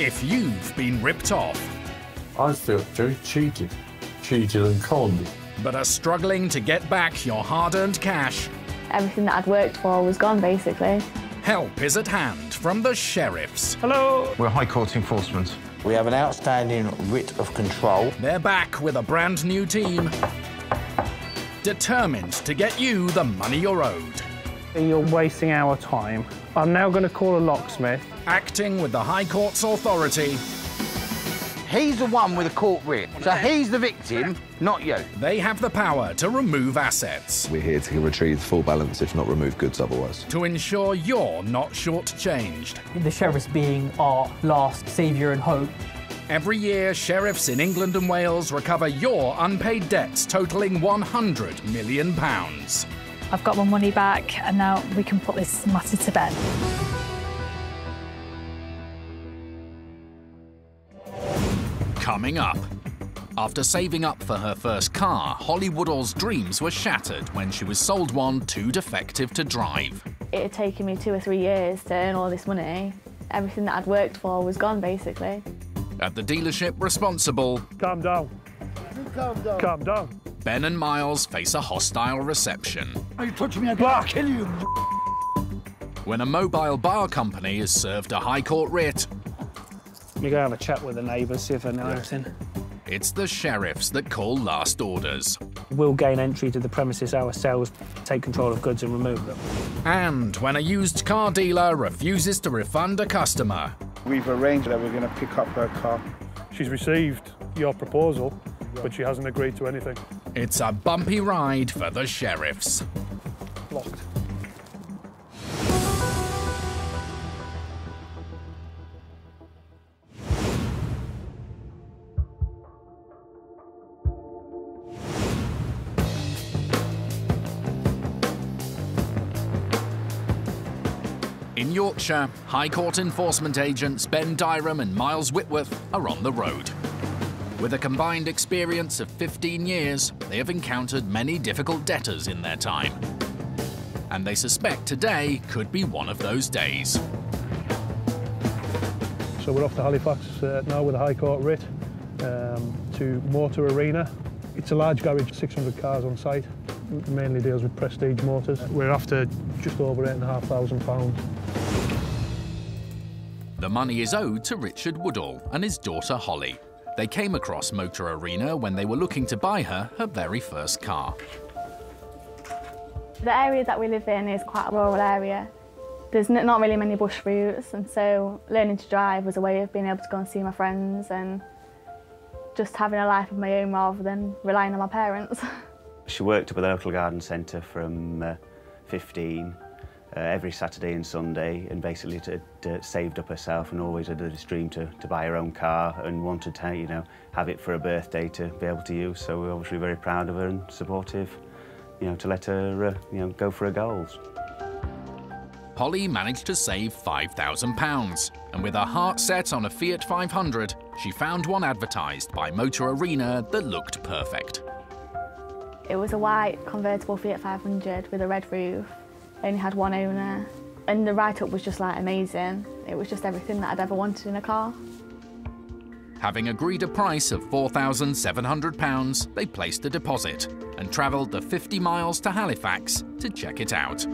if you've been ripped off. I felt very cheated, cheated and conned. But are struggling to get back your hard earned cash. Everything that I'd worked for was gone, basically. Help is at hand from the sheriffs. Hello. We're High Court enforcement. We have an outstanding writ of control. They're back with a brand new team, determined to get you the money you're owed. You're wasting our time. I'm now going to call a locksmith. Acting with the High Court's authority, He's the one with a court writ, so he's the victim, not you. they have the power to remove assets We're here to retrieve full balance, if not remove goods otherwise. to ensure you're not shortchanged. The sheriffs being our last saviour and hope. Every year, sheriffs in England and Wales recover your unpaid debts totalling 100 million pounds. I've got my money back and now we can put this matter to bed. Coming up. After saving up for her first car, Holly Woodall's dreams were shattered when she was sold one too defective to drive. It had taken me two or three years to earn all this money. Everything that I'd worked for was gone, basically. At the dealership responsible, Calm down. Calm down. Calm down. Ben and Miles face a hostile reception. Are you touch me, I'll kill you. When a mobile bar company is served a High Court writ, We go have a chat with the neighbours, see if they know anything. it's the sheriffs that call last orders. We'll gain entry to the premises ourselves, take control of goods and remove them. And when a used car dealer refuses to refund a customer, We've arranged that we're going to pick up her car. She's received your proposal, but she hasn't agreed to anything. it's a bumpy ride for the sheriffs. Locked. In Yorkshire, High Court enforcement agents Ben Dyram and Miles Whitworth are on the road. With a combined experience of 15 years, they have encountered many difficult debtors in their time. And they suspect today could be one of those days. So we're off to Halifax uh, now with a High Court writ um, to Motor Arena. It's a large garage, 600 cars on site, mainly deals with prestige motors. We're after just over £8,500. The money is owed to Richard Woodall and his daughter Holly. They came across Motor Arena when they were looking to buy her her very first car. The area that we live in is quite a rural area. There's not really many bush routes, and so learning to drive was a way of being able to go and see my friends and just having a life of my own rather than relying on my parents. She worked up at the local garden centre from uh, 15 uh, every Saturday and Sunday and basically to, to saved up herself and always had this dream to, to buy her own car and wanted to you know have it for a birthday to be able to use so we're obviously very proud of her and supportive you know to let her uh, you know go for her goals. Holly managed to save £5,000, and with her heart set on a Fiat 500, she found one advertised by Motor Arena that looked perfect. it was a white convertible Fiat 500 with a red roof. Only had one owner, and the write-up was just like amazing. It was just everything that I'd ever wanted in a car. Having agreed a price of £4,700, they placed a deposit and travelled the 50 miles to Halifax to check it out.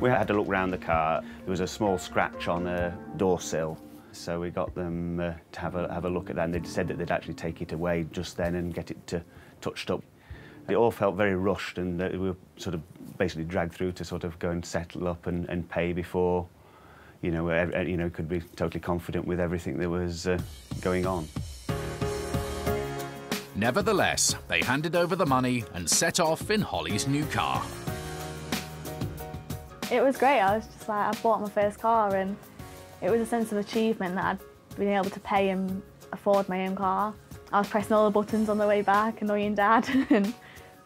We had a look round the car. There was a small scratch on the door sill. So we got them uh, to have a, have a look at that and they said that they'd actually take it away just then and get it to, touched up. It all felt very rushed and uh, we were sort of basically dragged through to sort of go and settle up and, and pay before, you know, you know, could be totally confident with everything that was uh, going on. Nevertheless, they handed over the money and set off in Holly's new car. It was great. I was just like, I bought my first car, and it was a sense of achievement that I'd been able to pay and afford my own car. I was pressing all the buttons on the way back, annoying Dad, and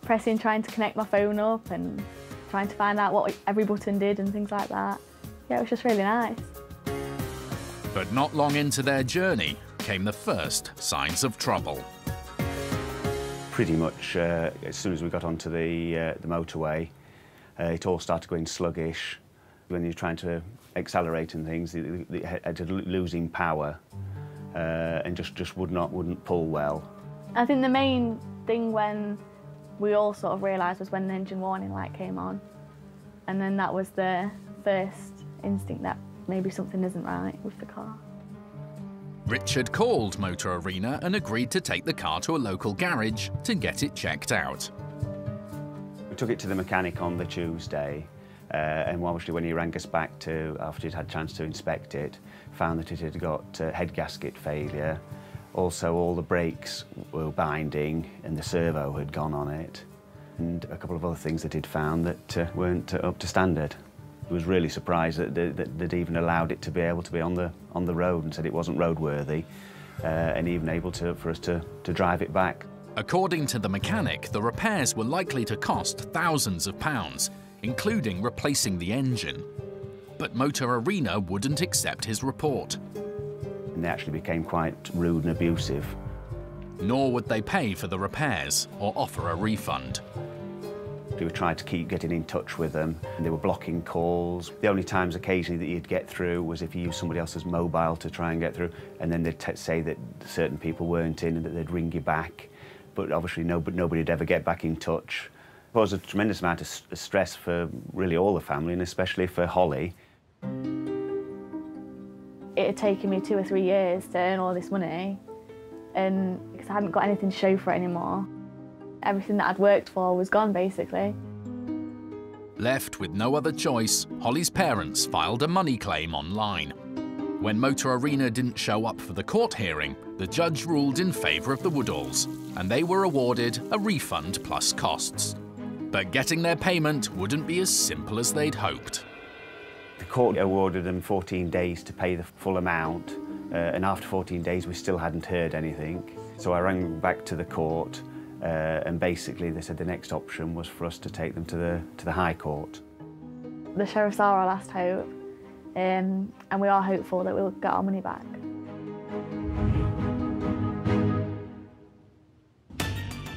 pressing, trying to connect my phone up, and trying to find out what every button did and things like that. Yeah, it was just really nice. But not long into their journey came the first signs of trouble. Pretty much uh, as soon as we got onto the, uh, the motorway, uh, it all started going sluggish. When you're trying to accelerating things, it, it had losing power, uh, and just just would not wouldn't pull well. I think the main thing when we all sort of realised was when the engine warning light came on, and then that was the first instinct that maybe something isn't right with the car. Richard called Motor Arena and agreed to take the car to a local garage to get it checked out. We took it to the mechanic on the Tuesday, uh, and obviously when he rang us back to, after he'd had a chance to inspect it, found that it had got uh, head gasket failure. Also all the brakes were binding and the servo had gone on it. And a couple of other things that he'd found that uh, weren't uh, up to standard. He was really surprised that, that, they'd even allowed it to be able to be on the, on the road and said it wasn't roadworthy uh, and even able to, for us to, to drive it back. According to the mechanic, the repairs were likely to cost thousands of pounds, including replacing the engine. But Motor Arena wouldn't accept his report. And they actually became quite rude and abusive. Nor would they pay for the repairs or offer a refund. We tried to keep getting in touch with them. And they were blocking calls. The only times occasionally that you'd get through was if you used somebody else's mobile to try and get through. And then they'd say that certain people weren't in and that they'd ring you back. But obviously nobody, nobody'd ever get back in touch. It was a tremendous amount of stress for really all the family and especially for Holly. It had taken me two or three years to earn all this money and because I hadn't got anything to show for it anymore everything that I'd worked for was gone, basically. Left with no other choice, Holly's parents filed a money claim online. When Motor Arena didn't show up for the court hearing, the judge ruled in favour of the Woodalls, and they were awarded a refund plus costs. But getting their payment wouldn't be as simple as they'd hoped. The court awarded them 14 days to pay the full amount, uh, and after 14 days we still hadn't heard anything. So I rang back to the court uh, and basically they said the next option was for us to take them to the, to the High Court. The sheriffs are our last hope um, and we are hopeful that we'll get our money back.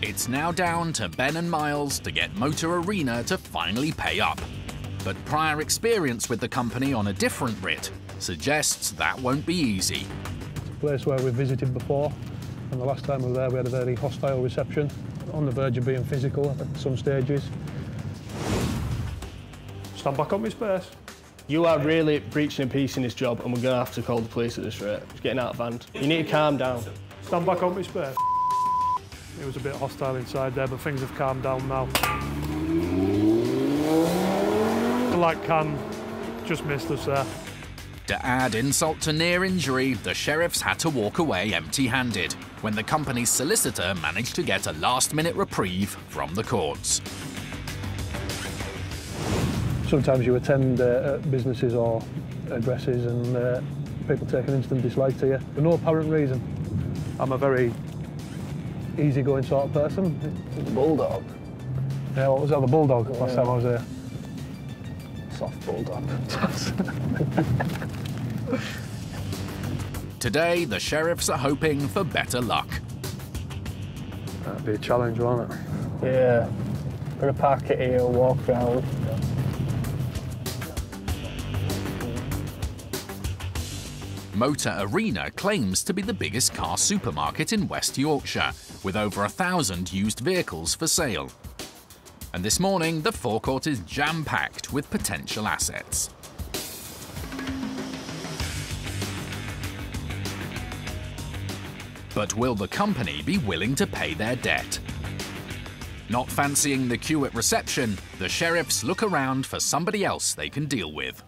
It's now down to Ben and Miles to get Motor Arena to finally pay up. But prior experience with the company on a different writ suggests that won't be easy. It's a place where we've visited before, and the last time we were there, we had a very hostile reception, on the verge of being physical at some stages. Stand back on my space. You are really breaching a piece in this job, and we're going to have to call the police at this rate. It's getting out of hand. You need to calm down. Stand back on my space. It was a bit hostile inside there, but things have calmed down now. The light can just missed us there. To add insult to near injury, the sheriffs had to walk away empty-handed when the company's solicitor managed to get a last-minute reprieve from the courts. Sometimes you attend uh, businesses or addresses and uh, people take an instant dislike to you for no apparent reason. I'm a very easygoing sort of person. Bulldog. Yeah, what was that? The bulldog yeah. last time I was there. Soft bulldog. Today, the sheriffs are hoping for better luck. That'd be a challenge, won't it? Yeah. Put a packet here, walk around. Motor Arena claims to be the biggest car supermarket in West Yorkshire, with over a thousand used vehicles for sale. And this morning, the forecourt is jam-packed with potential assets. But will the company be willing to pay their debt? Not fancying the queue at reception, the sheriffs look around for somebody else they can deal with.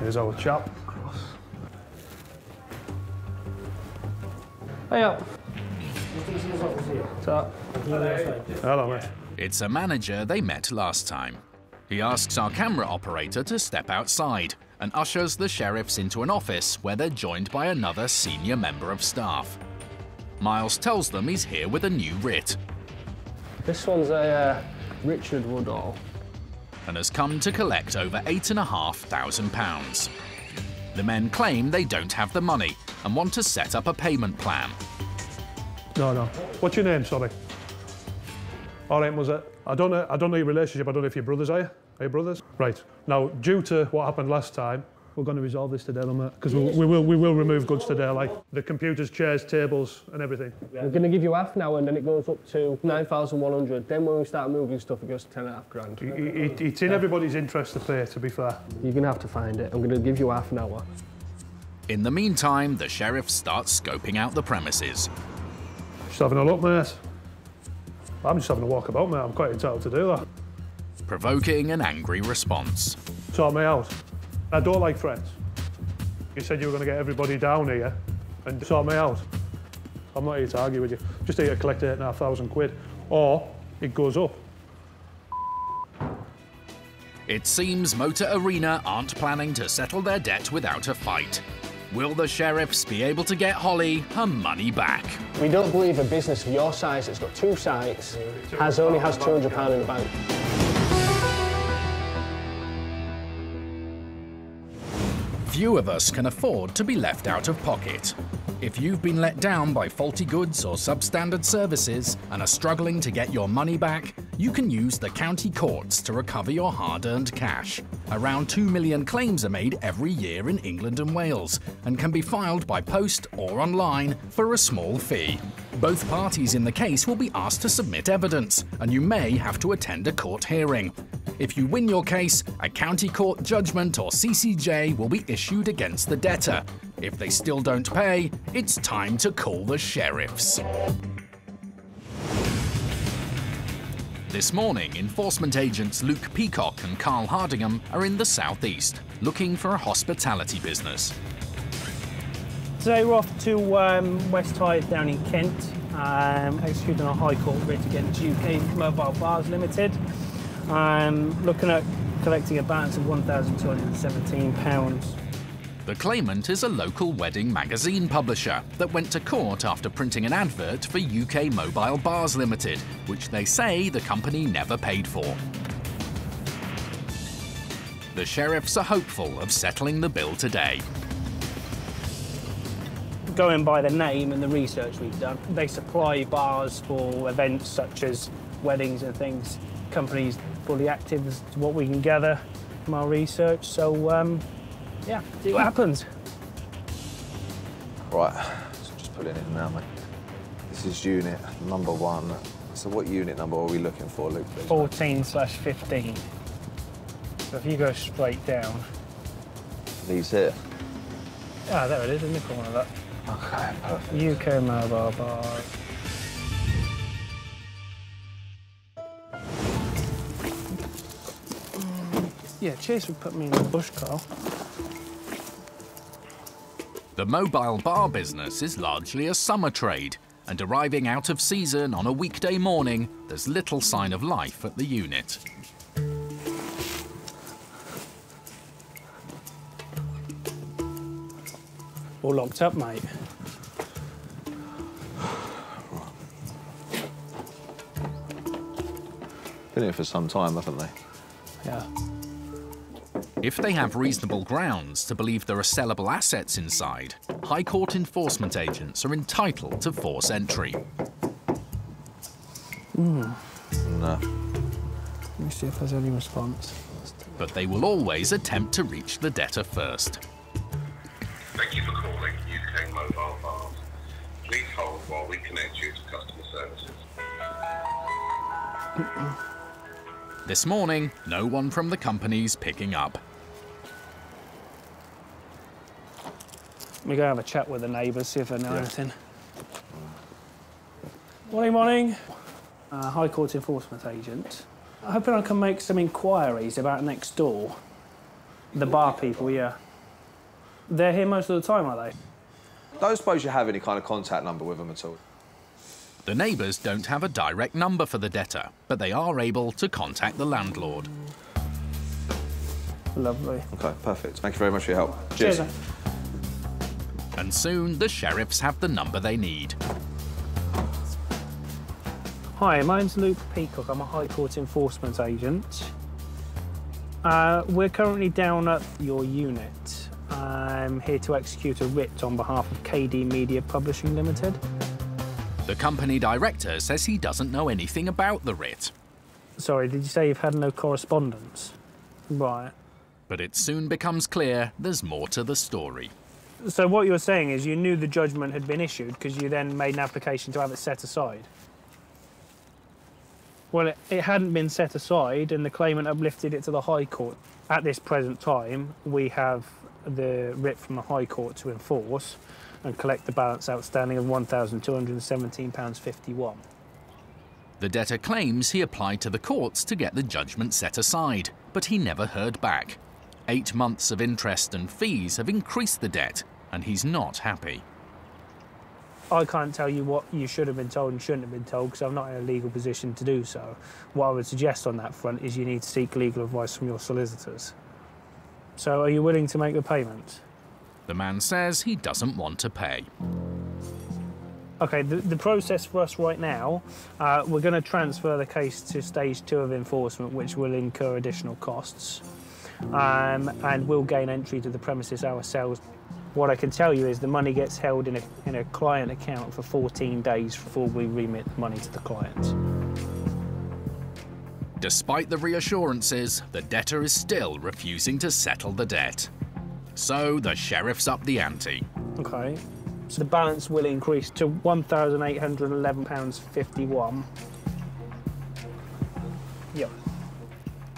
Here's our chap. Hey up. Hello, mate. It's a manager they met last time. He asks our camera operator to step outside and ushers the sheriffs into an office where they're joined by another senior member of staff. Miles tells them he's here with a new writ. This one's a uh, Richard Woodall. And has come to collect over £8,500. The men claim they don't have the money and want to set up a payment plan. No, no. What's your name, sorry? All right, Muzza. I don't know. I don't know your relationship. I don't know if you're brothers. Are you? Are you brothers? Right. Now, due to what happened last time, we're going to resolve this today, on that, because we, we will we will remove goods today, like the computers, chairs, tables, and everything. We're going to give you half now, and then it goes up to 9,100. Then when we start moving stuff, it goes to 10 and a half grand. It, it, it's in everybody's interest to pay, to be fair. You're going to have to find it. I'm going to give you half an hour. In the meantime, the sheriff starts scoping out the premises. Just having a look, mate. I'm just having a walk about, mate. I'm quite entitled to do that. Provoking an angry response. Sort me out. I don't like threats. You said you were going to get everybody down here and sort me out. I'm not here to argue with you. Just here to collect eight and a half thousand quid. Or it goes up. It seems Motor Arena aren't planning to settle their debt without a fight. Will the sheriffs be able to get Holly her money back? We don't believe a business of your size that's got two sites has only has £200 in the bank. Few of us can afford to be left out of pocket. If you've been let down by faulty goods or substandard services and are struggling to get your money back, you can use the county courts to recover your hard-earned cash. Around 2 million claims are made every year in England and Wales and can be filed by post or online for a small fee. Both parties in the case will be asked to submit evidence, and you may have to attend a court hearing. If you win your case, a county court judgment or CCJ will be issued against the debtor. If they still don't pay, it's time to call the sheriffs. This morning, enforcement agents Luke Peacock and Carl Hardingham are in the southeast, looking for a hospitality business. Today we're off to um, West Hythe down in Kent, um, executing a High Court writ against UK Mobile Bars Limited. I'm looking at collecting a balance of £1,217. The claimant is a local wedding magazine publisher that went to court after printing an advert for UK Mobile Bars Limited, which they say the company never paid for. The sheriffs are hopeful of settling the bill today. Going by the name and the research we've done, they supply bars for events such as weddings and things. Companies fully active as to what we can gather from our research. So, um, yeah, see what happens. Right, so just put it in now, mate. This is unit number one. So what unit number are we looking for, Luke? Please? 14 slash 15. So if you go straight down. These here? Ah, there it is in the corner, that. Okay, perfect. UK mobile bars. Yeah, cheers for putting me in the bush, Carl. The mobile bar business is largely a summer trade, and arriving out of season on a weekday morning, there's little sign of life at the unit. All locked up, mate. Been here for some time, haven't they? Yeah. If they have reasonable grounds to believe there are sellable assets inside, High Court enforcement agents are entitled to force entry. Hmm. No. Let me see if there's any response. But they will always attempt to reach the debtor first. Thank you for calling UK Mobile Bars. Please hold while we connect you to customer services. This morning, no one from the company's picking up. We go have a chat with the neighbours, see if they know anything. Morning, morning. Uh, High Court enforcement agent. I'm hoping I can make some inquiries about next door. The bar people, yeah. They're here most of the time, are they? Don't suppose you have any kind of contact number with them at all? The neighbours don't have a direct number for the debtor, but they are able to contact the landlord. Lovely. Okay, perfect. Thank you very much for your help. Cheers. Cheers. And soon the sheriffs have the number they need. Hi, my name's Luke Peacock. I'm a High Court enforcement agent. Uh, we're currently down at your unit. I'm here to execute a writ on behalf of KD Media Publishing Limited. The company director says he doesn't know anything about the writ, Sorry, did you say you've had no correspondence? Right. but it soon becomes clear there's more to the story. So what you're saying is you knew the judgment had been issued because you then made an application to have it set aside? Well, it, it hadn't been set aside and the claimant uplifted it to the High Court. At this present time, we have the writ from the High Court to enforce and collect the balance outstanding of £1,217.51. The debtor claims he applied to the courts to get the judgment set aside, but he never heard back. Eight months of interest and fees have increased the debt, and he's not happy. I can't tell you what you should have been told and shouldn't have been told because I'm not in a legal position to do so. What I would suggest on that front is you need to seek legal advice from your solicitors. So, are you willing to make the payment? The man says he doesn't want to pay. Okay, the, the process for us right now, uh, we're going to transfer the case to stage two of enforcement, which will incur additional costs. Um, and we'll gain entry to the premises ourselves. What I can tell you is the money gets held in a, in a client account for 14 days before we remit the money to the client. Despite the reassurances, the debtor is still refusing to settle the debt. So the sheriff's up the ante. Okay. So the balance will increase to £1,811.51. Yep.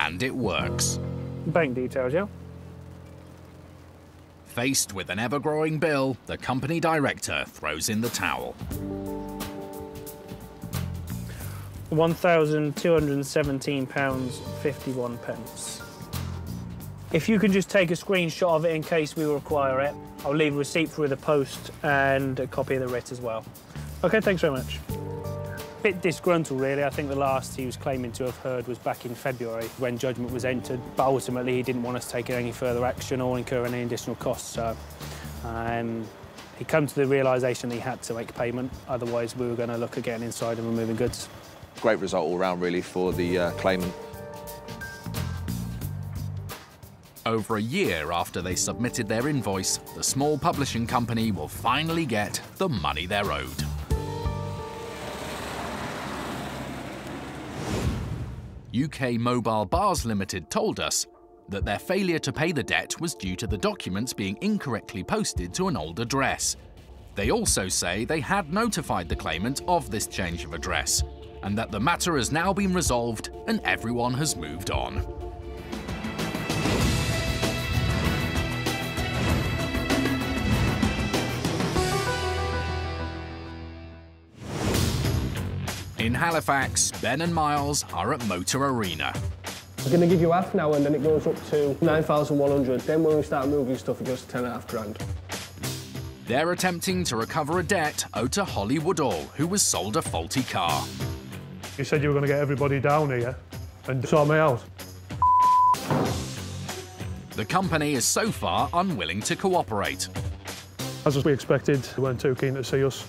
And it works. Bank details, yeah? Faced with an ever growing bill, the company director throws in the towel. £1,217.51. pence. If you can just take a screenshot of it in case we require it, I'll leave a receipt through the post and a copy of the writ as well. Okay, thanks very much. Bit disgruntled, really. I think the last he was claiming to have heard was back in February when judgment was entered, but ultimately he didn't want us taking any further action or incurring any additional costs. So um, he come to the realisation he had to make payment, otherwise we were going to look at getting inside and removing goods. Great result all round, really, for the uh, claimant. Over a year after they submitted their invoice, the small publishing company will finally get the money they're owed. UK Mobile Bars Limited told us that their failure to pay the debt was due to the documents being incorrectly posted to an old address. They also say they had notified the claimant of this change of address, and that the matter has now been resolved and everyone has moved on. In Halifax, Ben and Miles are at Motor Arena. We're going to give you half hour and then it goes up to 9,100. Then when we start moving stuff, it goes to 10 and a half grand. They're attempting to recover a debt owed to Holly Woodall, who was sold a faulty car. You said you were going to get everybody down here and sort me out. The company is so far unwilling to cooperate. As we expected, they weren't too keen to see us.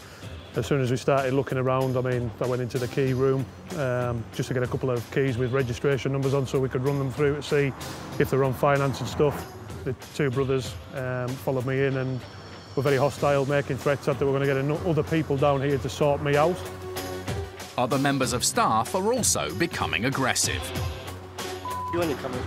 As soon as we started looking around, I mean, I went into the key room um, just to get a couple of keys with registration numbers on so we could run them through to see if they're on finance and stuff. The two brothers um, followed me in and were very hostile, making threats that they were going to get other people down here to sort me out. Other members of staff are also becoming aggressive. You only come in.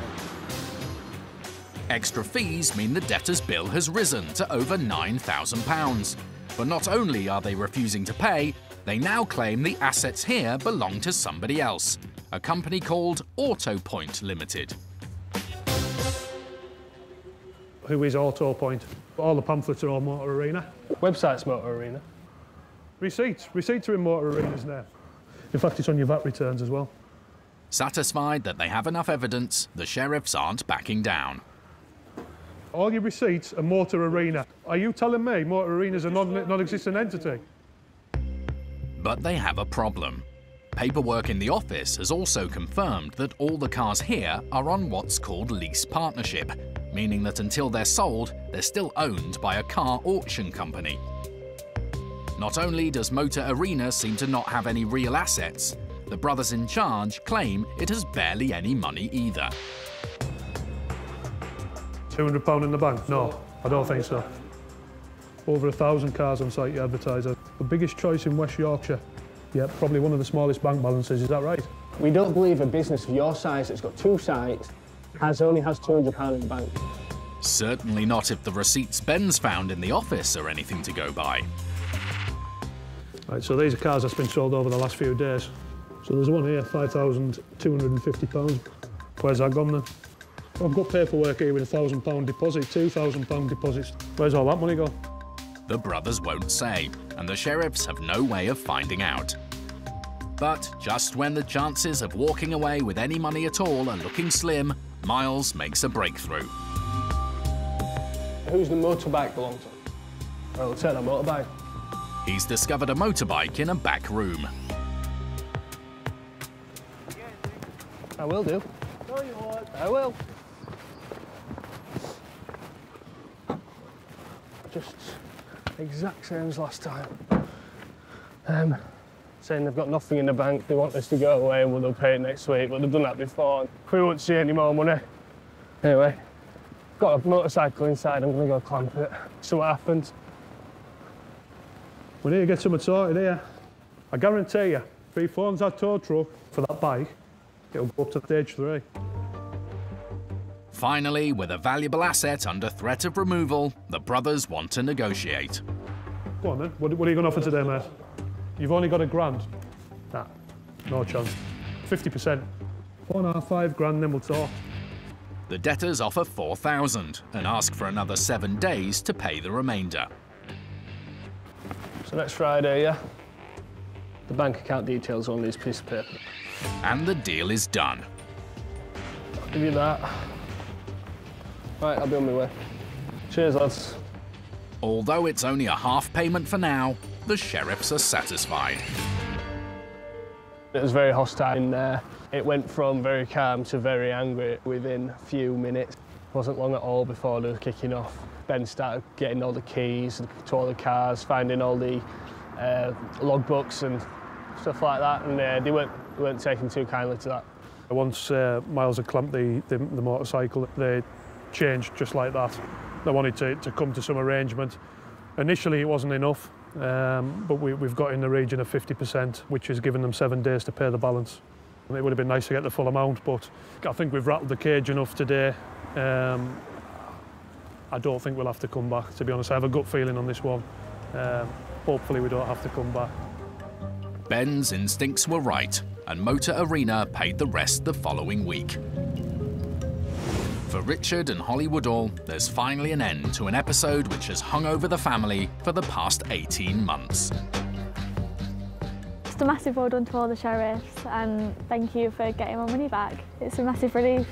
Extra fees mean the debtor's bill has risen to over £9,000. But not only are they refusing to pay, they now claim the assets here belong to somebody else, a company called AutoPoint Limited. Who is AutoPoint? All the pamphlets are on Motor Arena. Website's Motor Arena. Receipts. Receipts are in Motor Arena's name. In fact, it's on your VAT returns as well. Satisfied that they have enough evidence, the sheriffs aren't backing down. All your receipts are Motor Arena. Are you telling me Motor Arena's a non- non-existent entity? But they have a problem. Paperwork in the office has also confirmed that all the cars here are on what's called lease partnership, meaning that until they're sold, they're still owned by a car auction company. Not only does Motor Arena seem to not have any real assets, the brothers in charge claim it has barely any money either. £200 in the bank? No, I don't think so. Over a thousand cars on site, you advertise. The biggest choice in West Yorkshire. Yeah, probably one of the smallest bank balances, is that right? We don't believe a business of your size that's got two sites has only has £200 in the bank. Certainly not if the receipts Ben's found in the office are anything to go by. Right, so these are cars that's been sold over the last few days. So there's one here, £5,250. Where's that gone then? I've got paperwork here with a £1,000 deposit, £2,000 deposits. Where's all that money gone? The brothers won't say, and the sheriffs have no way of finding out. But just when the chances of walking away with any money at all are looking slim, Miles makes a breakthrough. Who's the motorbike belong to? Well, it's a motorbike. He's discovered a motorbike in a back room. I will do. No, you won't. I will. Just exact same as last time. Um, saying they've got nothing in the bank, they want us to go away and they'll pay it next week, but they've done that before. We won't see any more money. Anyway, got a motorcycle inside, I'm gonna go clamp it. See what happens. We need to get something sorted here. I guarantee you, if he phones that tow truck for that bike, it'll go up to stage three. Finally, with a valuable asset under threat of removal, the brothers want to negotiate. Go on then, what, what are you going to offer today, mate? You've only got a grand. Nah, no chance. 50%. Four and a half, five grand, then we'll talk. The debtors offer 4,000 and ask for another seven days to pay the remainder. So next Friday, yeah? The bank account details on this piece of paper. And the deal is done. I'll give you that. Right, I'll be on my way. Cheers, lads. Although it's only a half payment for now, the sheriffs are satisfied. It was very hostile in there. It went from very calm to very angry within a few minutes. Wasn't long at all before they were kicking off. Ben started getting all the keys to all the cars, finding all the uh, logbooks and stuff like that, and uh, they weren't, weren't taking too kindly to that. Once uh, Miles had clamped the, the, the motorcycle, they changed just like that. They wanted to, to come to some arrangement. Initially, it wasn't enough, um, but we, we've got in the region of 50%, which has given them seven days to pay the balance. It would have been nice to get the full amount, but I think we've rattled the cage enough today. Um, I don't think we'll have to come back, to be honest. I have a gut feeling on this one. Um, hopefully we don't have to come back. Ben's instincts were right, and Motor Arena paid the rest the following week. For Richard and Holly Woodall, there's finally an end to an episode which has hung over the family for the past 18 months. Just a massive well done to all the sheriffs and thank you for getting my money back. It's a massive relief.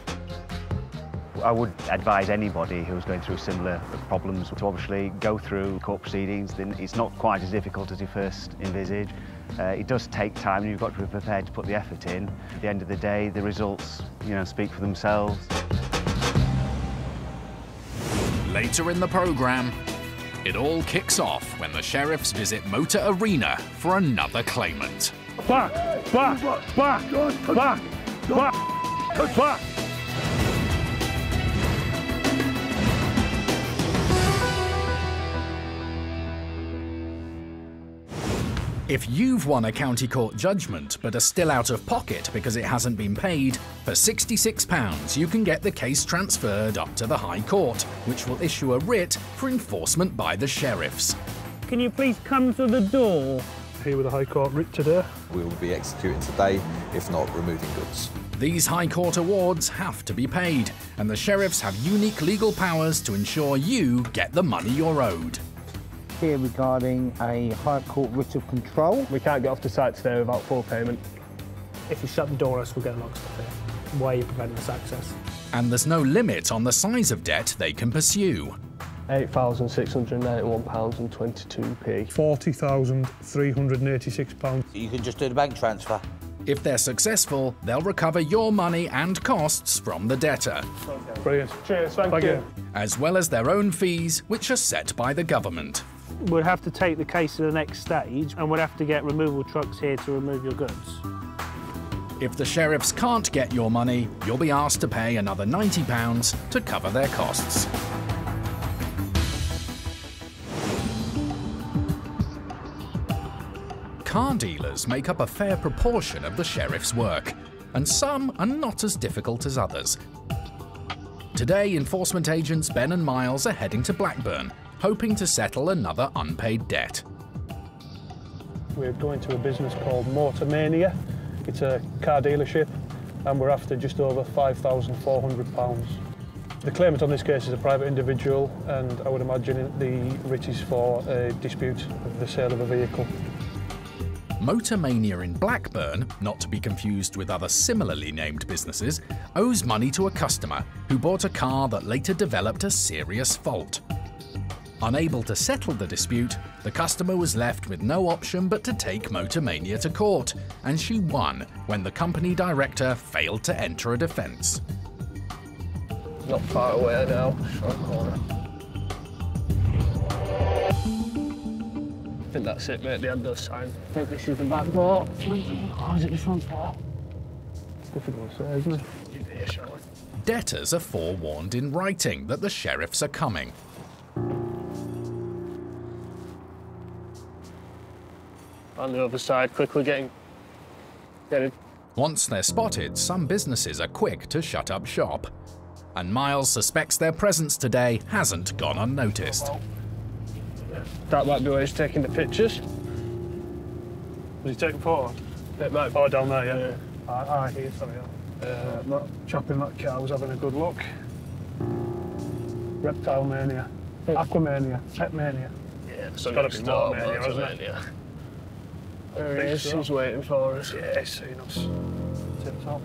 I would advise anybody who's going through similar problems to obviously go through court proceedings. Then It's not quite as difficult as you first envisage. Uh, it does take time and you've got to be prepared to put the effort in. At the end of the day, the results, you know, speak for themselves. Later in the programme, it all kicks off when the sheriffs visit Motor Arena for another claimant. Back, back, back, back, back, back. If you've won a county court judgment but are still out of pocket because it hasn't been paid, for £66 you can get the case transferred up to the High Court, which will issue a writ for enforcement by the sheriffs. Can you please come to the door? Here with the High Court writ today. We will be executing today, if not removing goods. These High Court awards have to be paid, and the sheriffs have unique legal powers to ensure you get the money you're owed. Here regarding a High Court writ of control. We can't get off the site today without full payment. If you shut the door, us will get a lock stop here. Why are you preventing us access? And there's no limit on the size of debt they can pursue. £8,691.22p. £40,386. You can just do the bank transfer. If they're successful, they'll recover your money and costs from the debtor. Brilliant. Cheers, thank, Thank you. you. As well as their own fees, which are set by the government would have to take the case to the next stage and would have to get removal trucks here to remove your goods. If the sheriffs can't get your money, you'll be asked to pay another £90 to cover their costs. Car dealers make up a fair proportion of the sheriff's work, and some are not as difficult as others. Today, enforcement agents Ben and Miles are heading to Blackburn hoping to settle another unpaid debt. We're going to a business called Motormania. It's a car dealership and we're after just over £5,400. The claimant on this case is a private individual and I would imagine the writ is for a dispute of the sale of a vehicle. Motormania in Blackburn, not to be confused with other similarly named businesses, owes money to a customer who bought a car that later developed a serious fault. Unable to settle the dispute, the customer was left with no option but to take Motormania to court, and she won when the company director failed to enter a defence. Not far away now, short corner. I think that's it, mate. The end of sign. I think this is the back door. Oh, is it the front door? Difficult to say, isn't it? Yeah, shall Debtors are forewarned in writing that the sheriffs are coming. On the other side, quickly getting... getting... Once they're spotted, some businesses are quick to shut up shop. And Miles suspects their presence today hasn't gone unnoticed. That might be where he's taking the pictures. Was he taking photos? It might be. Oh, down there, yeah. Ah, ah, here, sorry. Uh, that chap in that car was having a good look. Reptile mania, aquamania, pet mania. Yeah, it's so got to be more mania, hasn't it? Motormania. There he is, so. he's waiting for us. Yeah, he's seen us. Tip top.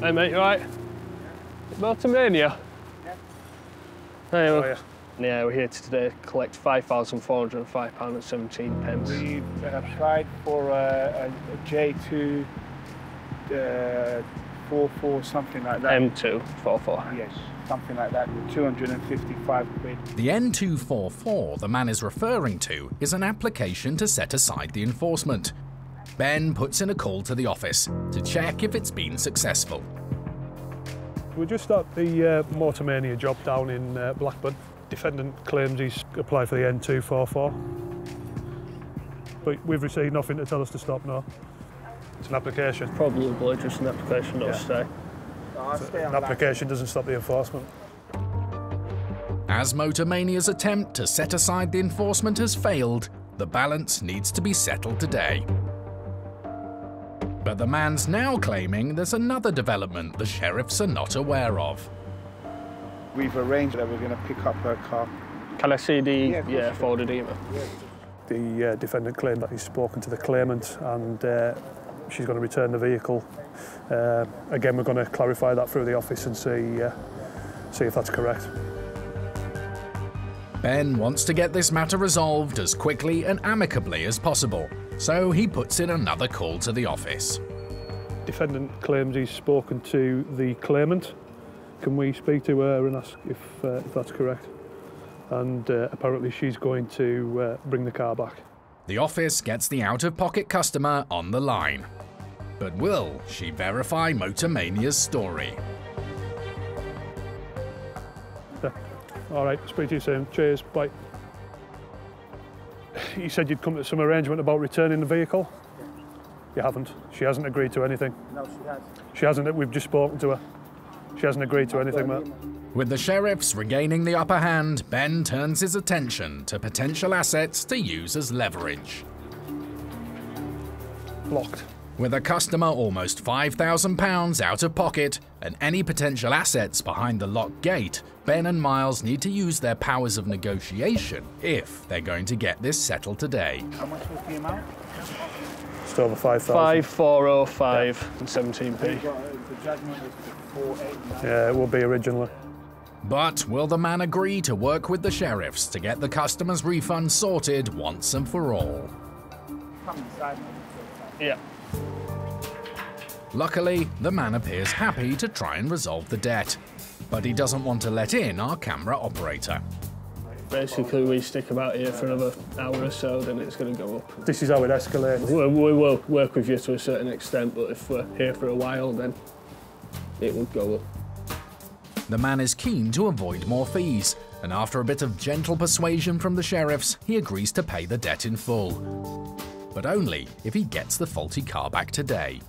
Hey mate, you alright? Motormania? Yeah. Hey, Oh, well, yeah. yeah, we're here to today collect £5,405.17. pence. We uh, applied for uh, a, a J2 uh, 44, something like that. M2 44. Yes, something like that, 255 quid. The N244 the man is referring to is an application to set aside the enforcement. Ben puts in a call to the office to check if it's been successful. We're just at the uh, Motormania job down in uh, Blackburn. Defendant claims he's applied for the N244. But we've received nothing to tell us to stop now. It's an application. It's Probably just an application, I'll Yeah. say. An application doesn't stop the enforcement. As Motormania's attempt to set aside the enforcement has failed, the balance needs to be settled today. But the man's now claiming there's another development the sheriffs are not aware of. We've arranged that we're going to pick up her car. Can I see the Yeah, yeah, you can. forwarded email? The uh, defendant claimed that he's spoken to the claimant and uh, she's going to return the vehicle. Uh, again, we're going to clarify that through the office and see, uh, see if that's correct. Ben wants to get this matter resolved as quickly and amicably as possible, so he puts in another call to the office. Defendant claims he's spoken to the claimant. Can we speak to her and ask if, uh, if that's correct? And uh, apparently she's going to uh, bring the car back. The office gets the out of pocket customer on the line. But will she verify Motormania's story? Yeah. All right, speak to you soon. Cheers, bye. You said you'd come to some arrangement about returning the vehicle? You haven't. She hasn't agreed to anything. No, she has. She hasn't, uh, we've just spoken to her. She hasn't agreed to anything, mate. With the sheriffs regaining the upper hand, Ben turns his attention to potential assets to use as leverage. Locked. With a customer almost £5,000 out of pocket and any potential assets behind the locked gate, Ben and Miles need to use their powers of negotiation if they're going to get this settled today. How much was the amount? Just over 5,000. 5405 and 17p. Uh, the judgment was for 489. Yeah, it will be originally. But will the man agree to work with the sheriffs to get the customer's refund sorted once and for all? Come inside. Yeah. Luckily, the man appears happy to try and resolve the debt. But he doesn't want to let in our camera operator. Basically, we stick about here for another hour or so, then it's going to go up. This is how it escalates. We, we will work with you to a certain extent, but if we're here for a while, then it would go up. The man is keen to avoid more fees, and after a bit of gentle persuasion from the sheriffs, he agrees to pay the debt in full. But only if he gets the faulty car back today.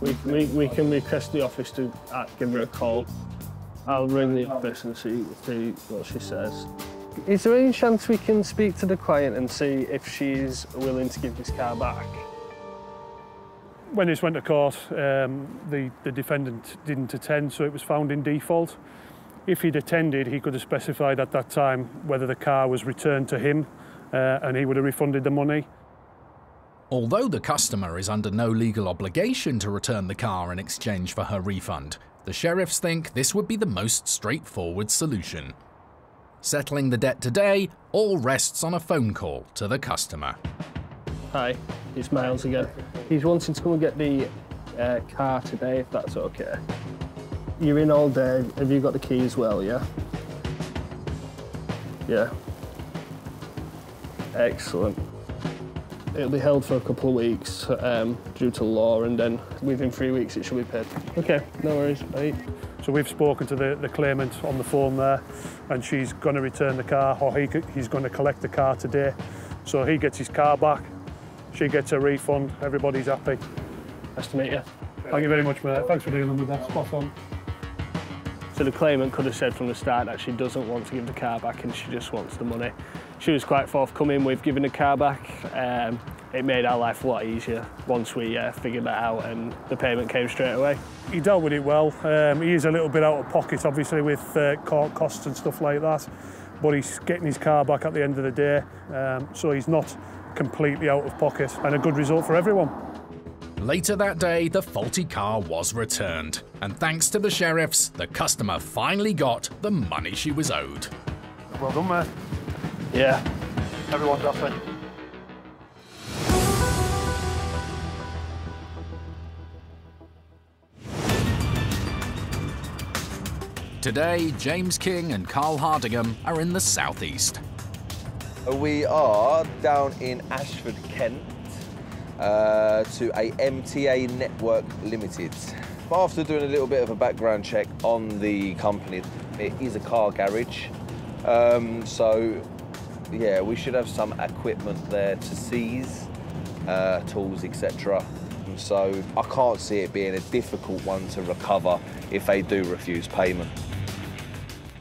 We, we, we can request the office to uh, give her a call. I'll ring the office and see, see what she says. Is there any chance we can speak to the client and see if she's willing to give this car back? When this went to court, um, the, the defendant didn't attend, so it was found in default. If he'd attended, he could have specified at that time whether the car was returned to him uh, and he would have refunded the money. Although the customer is under no legal obligation to return the car in exchange for her refund, the sheriffs think this would be the most straightforward solution. Settling the debt today all rests on a phone call to the customer. Hi, it's Miles again. He's wanting to come and get the uh, car today, if that's okay. You're in all day. Have you got the key as well, yeah? Yeah. Excellent. It'll be held for a couple of weeks um, due to law, and then within three weeks it should be paid. Okay, no worries. Bye. So we've spoken to the, the claimant on the phone there, and she's going to return the car, or he, he's going to collect the car today. So he gets his car back, she gets a refund, everybody's happy. Nice to meet you. Thank you very much, mate. Thanks for dealing with that. Spot on. So the claimant could have said from the start that she doesn't want to give the car back and she just wants the money. She was quite forthcoming with giving the car back. Um, it made our life a lot easier once we uh, figured that out and the payment came straight away. He dealt with it well. Um, he is a little bit out of pocket, obviously, with uh, court costs and stuff like that, but he's getting his car back at the end of the day, um, so he's not completely out of pocket and a good result for everyone. Later that day, the faulty car was returned, and thanks to the sheriffs, the customer finally got the money she was owed. Well done, mate. Yeah. Everyone's happy. Today, James King and Carl Hardingham are in the southeast. We are down in Ashford, Kent, uh, to a MTA Network Limited. After doing a little bit of a background check on the company, it is a car garage. Um, so, yeah, we should have some equipment there to seize, uh, tools, etc. So I can't see it being a difficult one to recover if they do refuse payment.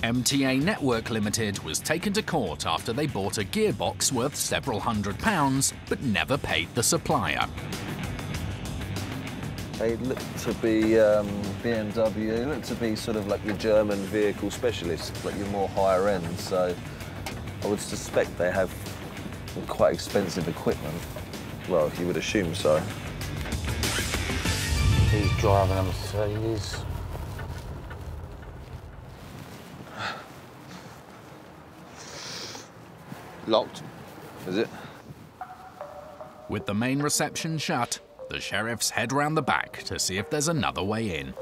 MTA Network Limited was taken to court after they bought a gearbox worth several hundred pounds but never paid the supplier. They look to be um, BMW, they look to be sort of like your German vehicle specialists, like your more higher end. So I would suspect they have quite expensive equipment. Well, you would assume so. He's driving a Mercedes. Locked, is it? With the main reception shut, the sheriffs head round the back to see if there's another way in.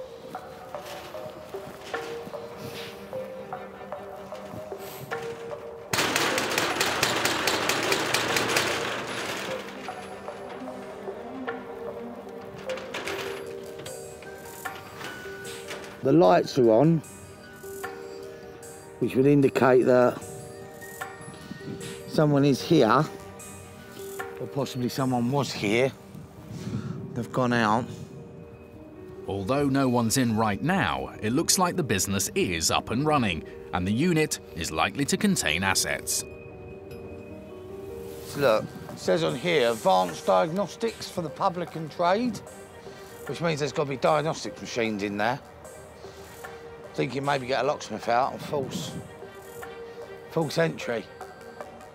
The lights are on, which would indicate that someone is here, or possibly someone was here. They've gone out. Although no one's in right now, it looks like the business is up and running, and the unit is likely to contain assets. Look, it says on here, advanced diagnostics for the public and trade, which means there's got to be diagnostic machines in there. Thinking maybe get a locksmith out and false, false entry.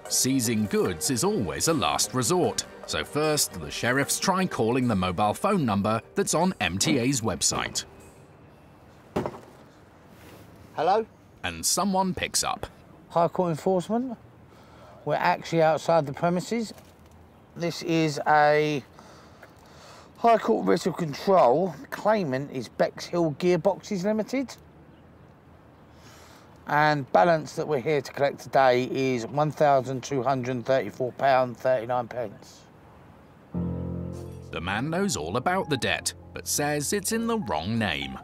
Seizing goods is always a last resort, so first the sheriffs try calling the mobile phone number that's on MTA's website. Hello? And someone picks up. High Court Enforcement. We're actually outside the premises. This is a High Court Writ of Control. Claimant is Bexhill Gearboxes Limited. And balance that we're here to collect today is £1,234.39. pence. The man knows all about the debt, but says it's in the wrong name.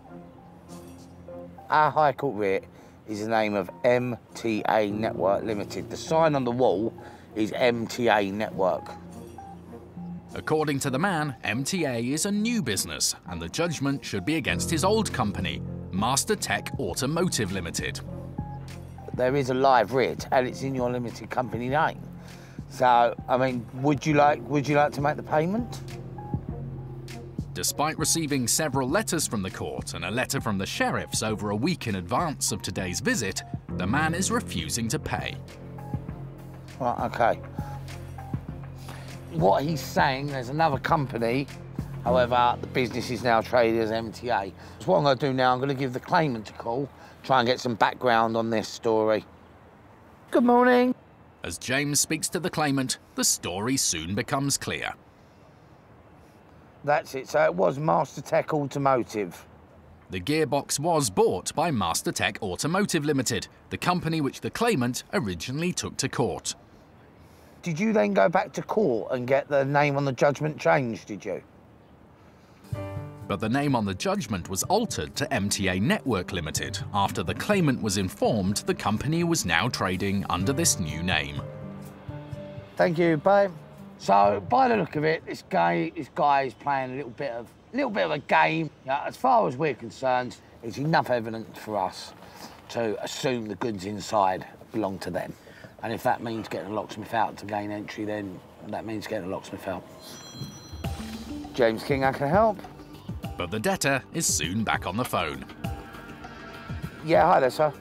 our High Court writ is the name of MTA Network Limited. The sign on the wall is MTA Network. According to the man, MTA is a new business, and the judgment should be against his old company, Master Tech Automotive Limited. There is a live writ, and it's in your limited company name. So, I mean, would you like would you like to make the payment? Despite receiving several letters from the court and a letter from the sheriffs over a week in advance of today's visit, the man is refusing to pay. Right, okay. What he's saying, there's another company, however, the business is now traded as MTA. So what I'm going to do now, I'm going to give the claimant a call, try and get some background on this story. Good morning. As James speaks to the claimant, the story soon becomes clear. That's it. So it was Master Tech Automotive. The gearbox was bought by Master Tech Automotive Limited, the company which the claimant originally took to court. Did you then go back to court and get the name on the judgment changed, did you? But the name on the judgment was altered to MTA Network Limited after the claimant was informed the company was now trading under this new name. Thank you, babe. So, by the look of it, this guy, this guy is playing a little bit of, little bit of a game. Yeah, as far as we're concerned, it's enough evidence for us to assume the goods inside belong to them. And if that means getting a locksmith out to gain entry, then that means getting a locksmith out. James King, I can help. But the debtor is soon back on the phone. Yeah, hi there, sir.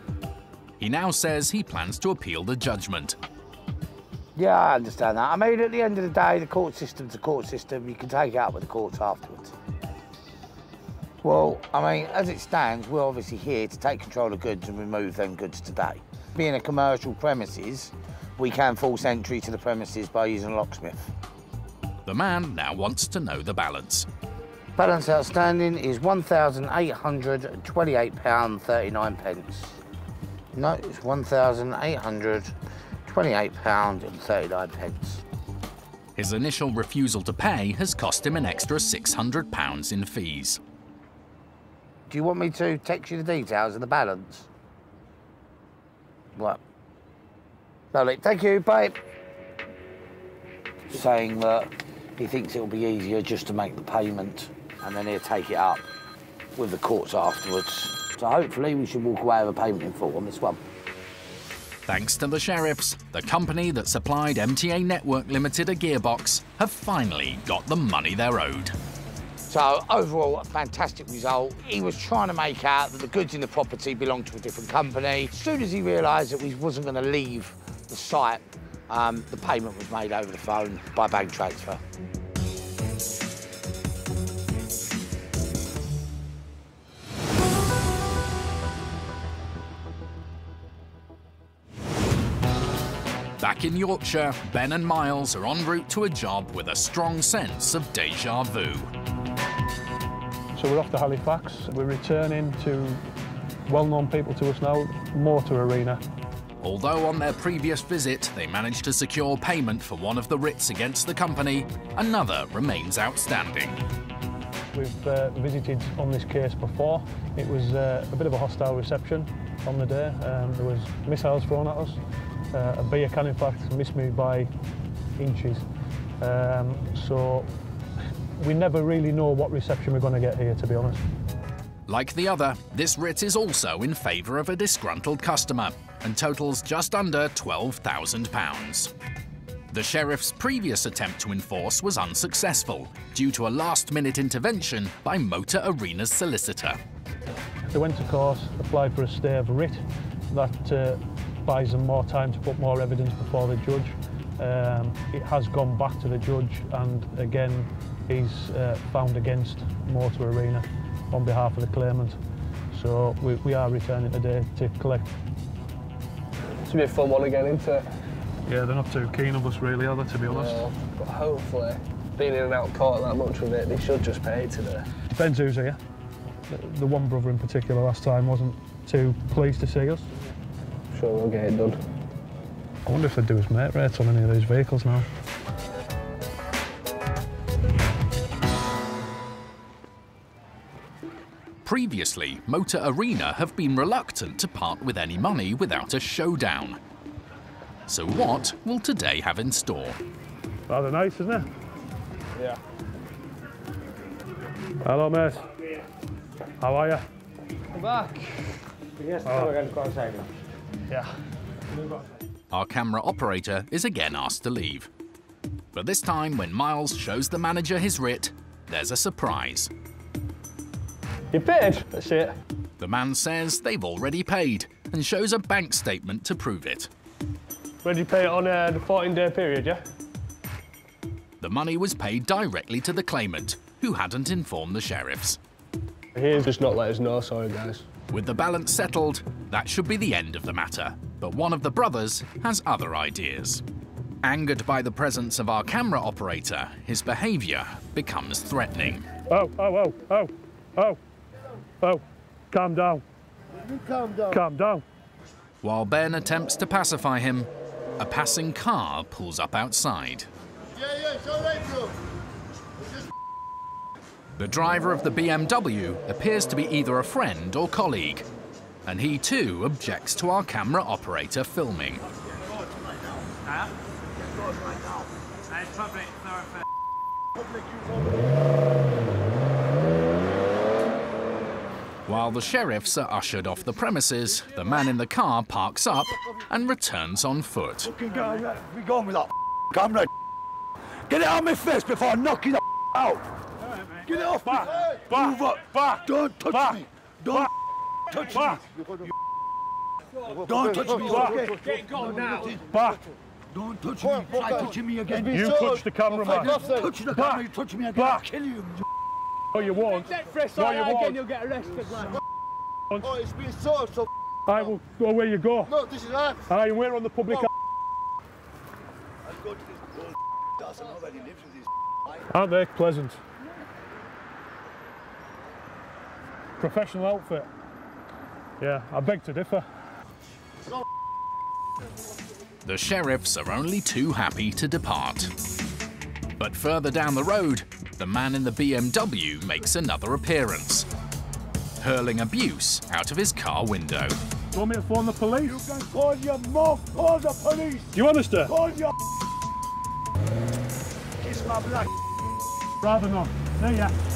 He now says he plans to appeal the judgment. Yeah, I understand that. I mean, at the end of the day, the court system's a court system. You can take it up with the courts afterwards. Well, I mean, as it stands, we're obviously here to take control of goods and remove them goods today. Being a commercial premises, we can force entry to the premises by using a locksmith. The man now wants to know the balance. Balance outstanding is £1,828.39. pence. No, it's £1,828.39. pence. His initial refusal to pay has cost him an extra £600 in fees. Do you want me to text you the details of the balance? What? Lovely. Thank you. Bye. Saying that he thinks it'll be easier just to make the payment and then he'll take it up with the courts afterwards. So hopefully we should walk away with a payment in full on this one. Thanks to the sheriffs, the company that supplied MTA Network Limited a gearbox have finally got the money they're owed. So overall, a fantastic result. He was trying to make out that the goods in the property belonged to a different company. As soon as he realised that we wasn't going to leave the site, um, the payment was made over the phone by bank transfer. Back in Yorkshire, Ben and Miles are en route to a job with a strong sense of deja vu. So we're off to Halifax. We're returning to well-known people to us now, Motor Arena. Although on their previous visit they managed to secure payment for one of the writs against the company, another remains outstanding. We've uh, visited on this case before. It was uh, a bit of a hostile reception on the day. Um, there was missiles thrown at us. Uh, a beer can, in fact, missed me by inches. Um, so we never really know what reception we're going to get here, to be honest. Like the other, this writ is also in favour of a disgruntled customer and totals just under £12,000. The sheriff's previous attempt to enforce was unsuccessful due to a last-minute intervention by Motor Arena's solicitor. They went to court, applied for a stay of writ. That uh, buys them more time to put more evidence before the judge. Um, it has gone back to the judge and again he's uh, found against Motor Arena on behalf of the claimant. So we, we are returning today to collect. It's be a fun one again, isn't it? Yeah, they're not too keen of us really, are they, to be honest? No, but hopefully, being in and out of court that much with it, they should just pay it today. Depends who's here. The, the one brother in particular last time wasn't too pleased to see us. Sure we'll get it done. I wonder if they'd do his mate rates on any of these vehicles now. Previously, Motor Arena have been reluctant to part with any money without a showdown. So what will today have in store? Rather nice, isn't it? Yeah. Hello, mate. How are you? I'm back. Oh. Yes, Yeah. Our camera operator is again asked to leave. But this time, when Miles shows the manager his writ, there's a surprise. You paid? That's it. The man says they've already paid and shows a bank statement to prove it. When you pay it on uh, the 14 day period, yeah? The money was paid directly to the claimant, who hadn't informed the sheriffs. He's just not let us know, sorry guys. With the balance settled, that should be the end of the matter. But one of the brothers has other ideas. Angered by the presence of our camera operator, his behaviour becomes threatening. Oh, oh, oh, oh, oh, oh. Calm down. Calm down. Calm down. While Ben attempts to pacify him, a passing car pulls up outside. Yeah, yeah, it's all right, bro. The driver of the BMW appears to be either a friend or colleague, and he too objects to our camera operator filming. While the sheriffs are ushered off the premises, the man in the car parks up and returns on foot. Fucking go, we going with that camera. Get it out of my face before I knock you out. Get it off back, back, Move up, back. Don't touch back, me. Don't touch back. me. Don't touch me. Back. Get going now. Back. Don't touch me. Try touching me again. You touch the camera, man. Touch the Back. camera. You touch me again. I'll Back. kill you. Oh, you won't. No, you won't. get arrested, man. Oh, it's been so, so. I will go where you go. No, this is life. I am we're on the public. I'll go to this old house. I know that he lives with his Aren't they pleasant? Professional outfit. Yeah, I beg to differ. The sheriffs are only too happy to depart. But further down the road, the man in the BMW makes another appearance, hurling abuse out of his car window. You want me to phone the police? You can call your mom. Call the police. Do you understand? Call your. Kiss my black. Rather not. There ya.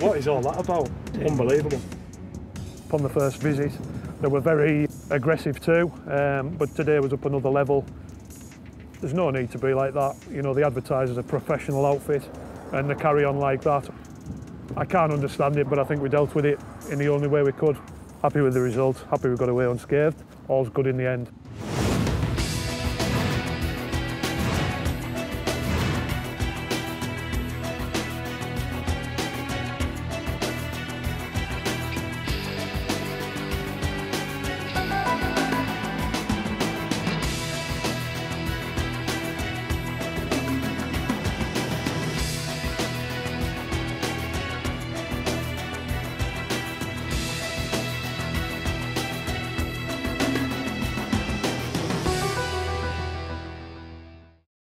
What is all that about? Unbelievable. Upon the first visit, they were very aggressive too, um, but today was up another level. There's no need to be like that. You know, they advertise as a professional outfit and they carry on like that. I can't understand it, but I think we dealt with it in the only way we could. Happy with the result, happy we got away unscathed. All's good in the end.